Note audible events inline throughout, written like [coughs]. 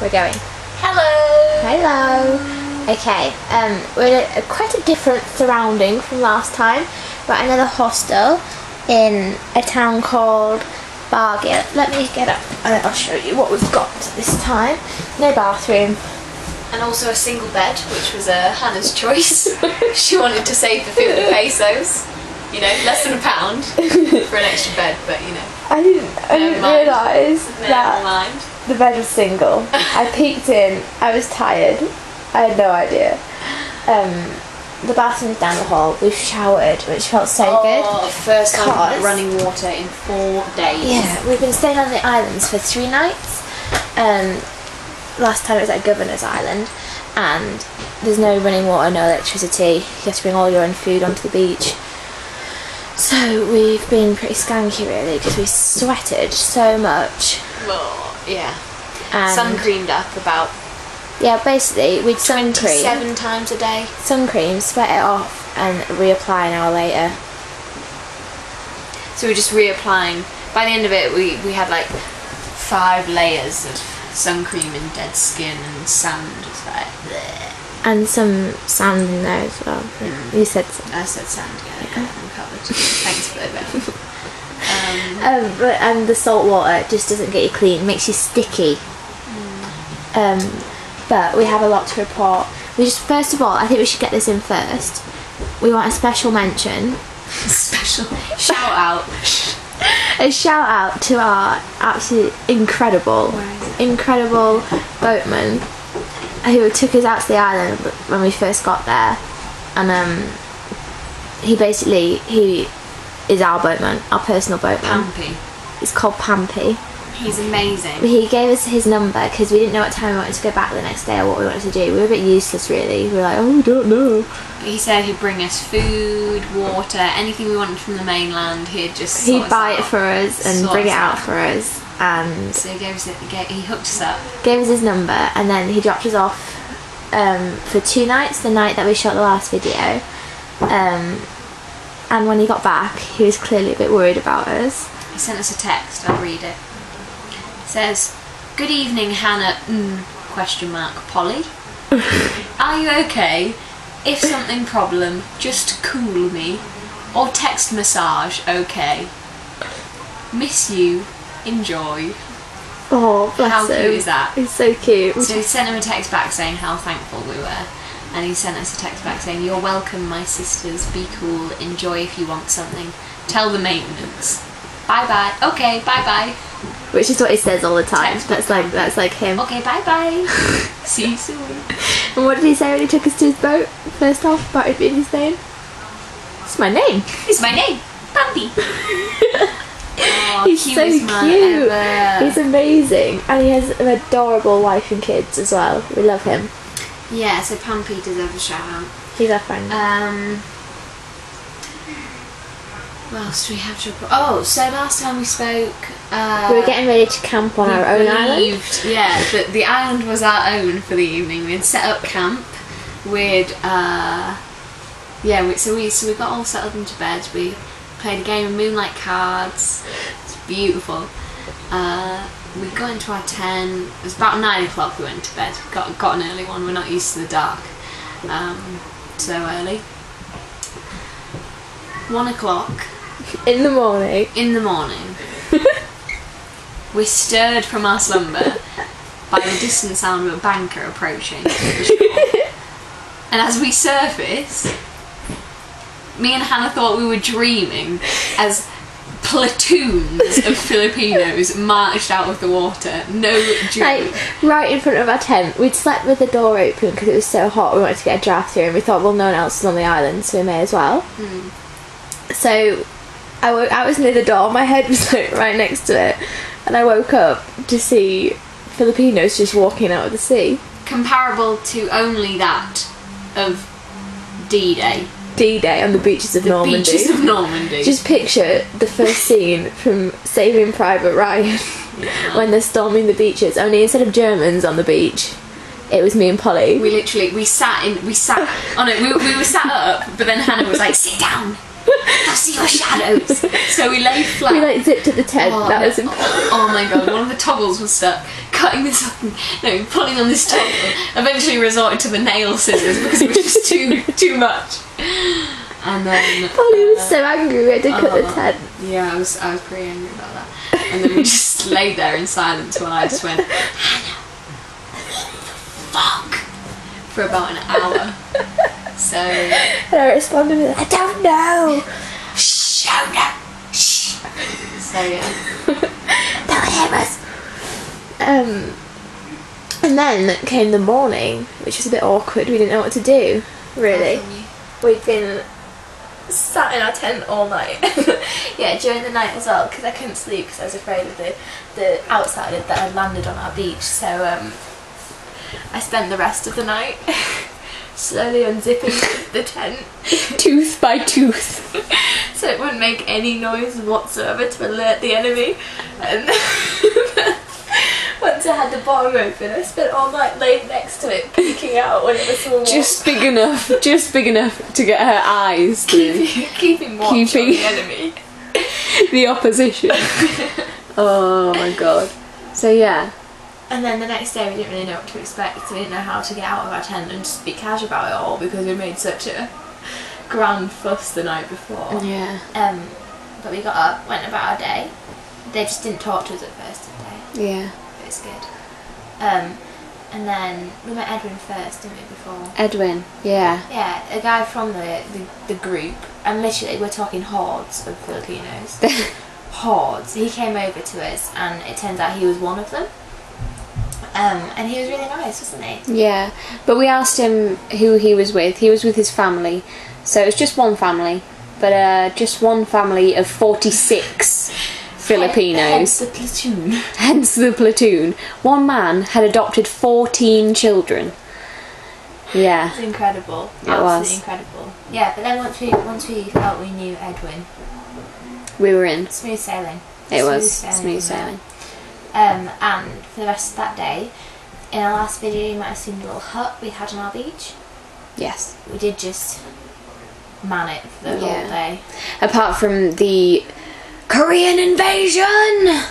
we're going. Hello. Hello. Okay, um, we're in a, quite a different surrounding from last time. We're at another hostel in a town called Baguio. Let me get up and I'll show you what we've got this time. No bathroom. And also a single bed, which was uh, Hannah's choice. [laughs] she wanted to save the 50 pesos. You know, less than a pound [laughs] for an extra bed, but you know, I didn't, I didn't realise never that mind. The bed was single. I peeked in. I was tired. I had no idea. Um, the bathroom's down the hall. We've showered, which felt so good. Oh, first time Cause- running water in four days. Yeah, we've been staying on the islands for three nights. Um, last time it was at Governor's Island, and there's no running water, no electricity. You have to bring all your own food onto the beach. So we've been pretty skanky really because we sweated so much. Oh, yeah. And Sun creamed up about yeah, basically we'd sun cream, seven times a day. sun cream, sweat it off, and reapply an hour later. So we're just reapplying. By the end of it, we, we had like five layers of sun cream and dead skin and sand. It's like, bleh. And some sand in there as well. Mm. You said so. I said sand, yeah, yeah I'm covered. Thanks for that. [laughs] Um, Um, but and the salt water just doesn't get you clean, makes you sticky. Um, but we have a lot to report. We just first of all, I think we should get this in first. We want a special mention, [laughs] special shout out. [laughs] a shout out to our absolutely incredible, incredible boatman who took us out to the island when we first got there, and um, he basically he is our boatman, our personal boatman. Pampy. It's called Pampy. He's amazing. He gave us his number because we didn't know what time we wanted to go back the next day or what we wanted to do. We were a bit useless, really. We were like, oh, we don't know. He said he'd bring us food, water, anything we wanted from the mainland. He'd just He'd buy it for us and bring it out out. for us, and So he gave us it. He He hooked us up. gave us his number, and then he dropped us off um, for two nights. The night that we shot the last video, um, and when he got back, he was clearly a bit worried about us. He sent us a text. I'll read it. It says, "Good evening, Hannah." Mm, question mark. Polly. [laughs] Are you okay? If something problem, just cool me, or text massage. Okay. Miss you. Enjoy. Oh, bless How him. cute is that? He's so cute. So he sent him a text back saying how thankful we were. And he sent us a text back saying, You're welcome, my sisters. Be cool. Enjoy if you want something. Tell the maintenance. Bye bye. Okay, bye bye. Which is what he says all the time. Text That's like that's like him. Okay, bye bye. [laughs] See you soon. And what did he say when he took us to his boat? First off, about it being his name? It's my name. It's my name, Bambi. [laughs] oh, He's so cute. He's amazing. And he has an adorable wife and kids as well. We love him. Yeah, so Pampy deserves a shout out. He's our friend. Um, what else do we have to report? Oh, so last time we spoke, uh, we were getting ready to camp on our own island. Yeah, that the island was our own for the evening. We had set up camp. We'd, uh, yeah, we, so we so we got all settled into bed. We played a game of Moonlight Cards. It's beautiful. Uh, we got into our tent. It was about nine o'clock. We went to bed. Got got an early one. We're not used to the dark um, so early. One o'clock In the morning. in the morning, [laughs] we're stirred from our slumber by the distant sound of a bangka approaching. [laughs] and as we surface, me and Hannah thought we were dreaming as platoons of Filipinos marched out of the water. No joke. Like, right in front of our tent. We'd slept with the door open because it was so hot. We wanted to get a draft here, and we thought, well, no one else is on the island, so we may as well. Hmm. So I, was near the door, my head was like right next to it, and I woke up to see Filipinos just walking out of the sea. Comparable to only that of D-Day, D Day on the beaches of the Normandy. beaches of Normandy. Just picture the first scene from Saving Private Ryan when they're storming the beaches. Only instead of Germans on the beach, it was me and Polly. We literally we sat in we sat oh on it. We, we were sat up, but then Hannah was like, "Sit down, I see your shadows." So we lay flat. We like zipped at the tent. oh, that no. was imp- oh my god, one of the toggles was stuck. cutting this up, no, pulling on this top. Eventually resorted to the nail scissors because it was just too too much. [laughs] And then Polly was uh, so angry we had to cut the tent. Yeah, I was I was pretty angry about that. And then we just [laughs] lay there in silence while I just went, Hannah, fuck, for about an hour. So, And I responded with, I don't know. shh, oh no, shh. So yeah, [laughs] Don't hear us. Um, and then came the morning, which was a bit awkward. We didn't know what to do, really. We'd been sat in our tent all night. [laughs] yeah, during the night as well, because I couldn't sleep because I was afraid of the, the outsider that had landed on our beach. So um, I spent the rest of the night [laughs] slowly unzipping [laughs] the tent tooth by tooth. so it wouldn't make any noise whatsoever to alert the enemy. And once I had the bottom open, I spent all night laid next to it, peeking out whenever someone. Just big enough, [laughs] just big enough to get her eyes through keeping, keeping watch Keeping- on the enemy. [laughs] the opposition. [laughs] oh my god. So yeah, And then the next day we didn't really know what to expect, so we didn't know how to get out of our tent and just be casual about it all because we made such a grand fuss the night before. yeah, Um, but we got up, went about our day. They just didn't talk to us at first, did they? yeah. It was good. Um, and then we met Edwin first, didn't we, before? Edwin, yeah, Yeah, a guy from the, the, the group, and literally we're talking hordes of Filipinos. [laughs] hordes. He came over to us, and it turns out he was one of them. Um, and he was really nice, wasn't he? yeah. But we asked him who he was with. He was with his family, so it was just one family, but uh, just one family of forty-six Filipinos. Hence the platoon. Hence the platoon. One man had adopted fourteen children. Yeah, It's incredible. It Absolutely was. incredible. Yeah, but then once we once we felt we knew Edwin, we were in. smooth sailing. It was from smooth sailing. Um, and for the rest of that day, in our last video, you might have seen the little hut we had on our beach. Yes. We did just man it for the Yeah. whole day. Apart from the Korean invasion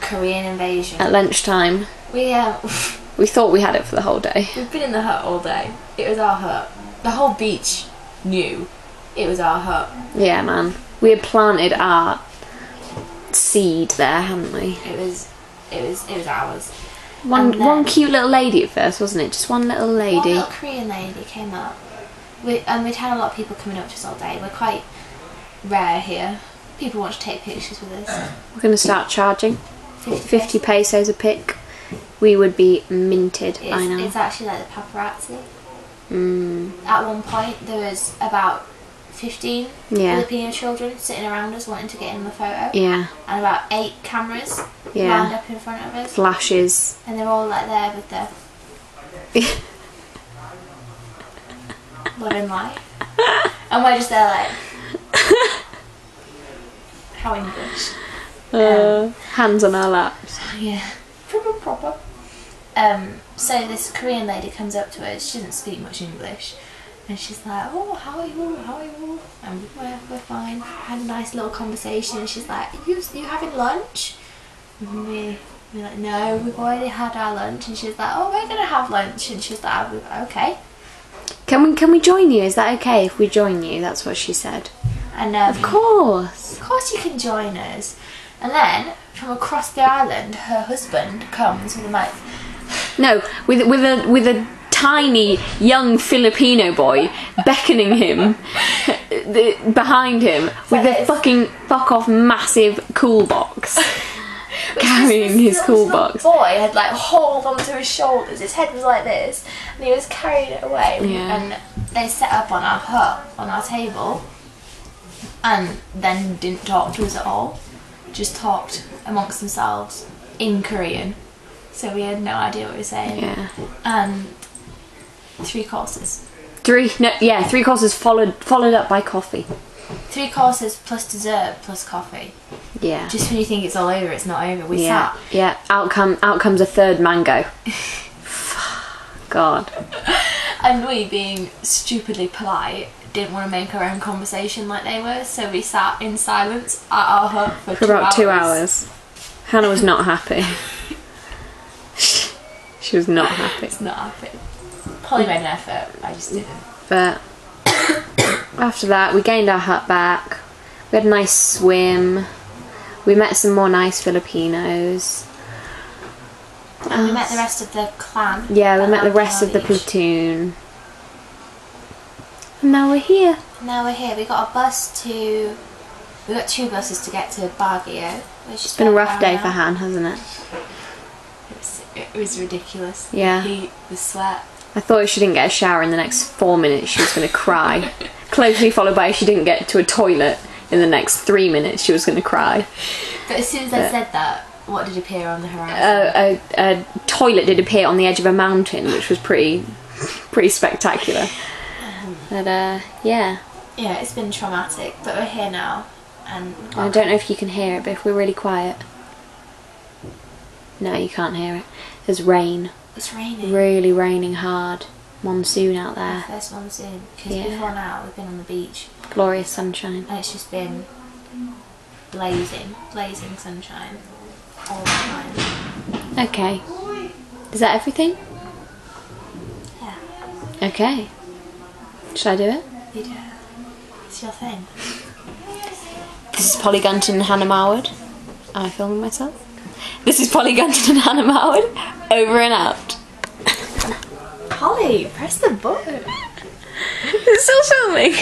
Korean invasion. at lunchtime, we uh, [laughs] we thought we had it for the whole day. we've been in the hut all day. It was our hut. The whole beach knew it was our hut. Yeah, man. We had planted our seed there, hadn't we? It was, it was, it was ours. One one cute little lady at first, wasn't it? Just one little One lady. little Korean lady came up. We, and we'd had a lot of people coming up to us all day. We're quite rare here. People want to take pictures with us. We're gonna start charging 50 fifty pesos a pic. We would be minted It's, by now. it's actually like the paparazzi. Mm, At one point, there was about 15 Yeah. Filipino children sitting around us wanting to get in the photo. yeah, And about eight cameras Yeah. lined up in front of us. flashes. And they're all like there with their living [laughs] life. And we're just there like, [laughs] how English. Uh, hands on our laps. Yeah. Proper, proper. Um, so this Korean lady comes up to us. She doesn't speak much English. And she's like, oh, how are you? How are you? And we're, we're fine. Had a nice little conversation. And she's like, you, you having lunch? And we, we're like, no, we've already had our lunch. And she's like, oh, we're going to have lunch. And she's like, okay. Can we can we join you? Is that okay if we join you? That's what she said. And um, Of course. Of course you can join us. And then, from across the island, her husband comes with a mic. No, with with a with a tiny young Filipino boy beckoning him [laughs] the, behind him with a fucking fuck off massive cool box [laughs] carrying his cool box. boy had like hauled onto his shoulders. His head was like this, and he was carrying it away. Yeah. And they set up on our hut, on our table, and then didn't talk to us at all. Just talked amongst themselves in Korean. So we had no idea what we were saying. Yeah. And three courses. Three no yeah, three courses followed followed up by coffee. Three courses plus dessert plus coffee. Yeah. Just when you think it's all over, it's not over. We yeah. sat Yeah. Out come out comes a third mango. [laughs] God. And we, being stupidly polite, didn't want to make our own conversation like they were, so we sat in silence at our hut for, For two about two hours. Hannah was not happy. [laughs] She was not happy. It's not happy. Polly made an effort. I just didn't. But [coughs] after that, we gained our hut back. We had a nice swim. We met some more nice Filipinos. And we met the rest of the clan. Yeah, we met the rest of the Beach. platoon. Now we're here. Now we're here. We got a bus to. We got two buses to get to. Which It's been a rough day for Han, hasn't it? It was, it was ridiculous. Yeah. The heat, the sweat. I thought if she didn't get a shower in the next four minutes, she was going to cry. [laughs] Closely followed by if she didn't get to a toilet in the next three minutes, she was going to cry. But as soon as I said that, what did appear on the horizon? A, a, a toilet did appear on the edge of a mountain, which was pretty, pretty spectacular. But uh, yeah, yeah, it's been traumatic, but we're here now, and I don't know if you can hear it, but if we're really quiet, no, you can't hear it. There's rain, it's raining. really raining hard. Monsoon out there, First monsoon. Because Yeah. before now, we've been on the beach, glorious sunshine. and it's just been blazing, blazing sunshine all the time. Okay, is that everything? Yeah, Okay. Should I do it? you do. it. It's your thing. This is Polly Gunton and Hannah Marwood. Am I filming myself? This is Polly Gunton and Hannah Marwood. Over and out. Polly, press the button. It's still filming.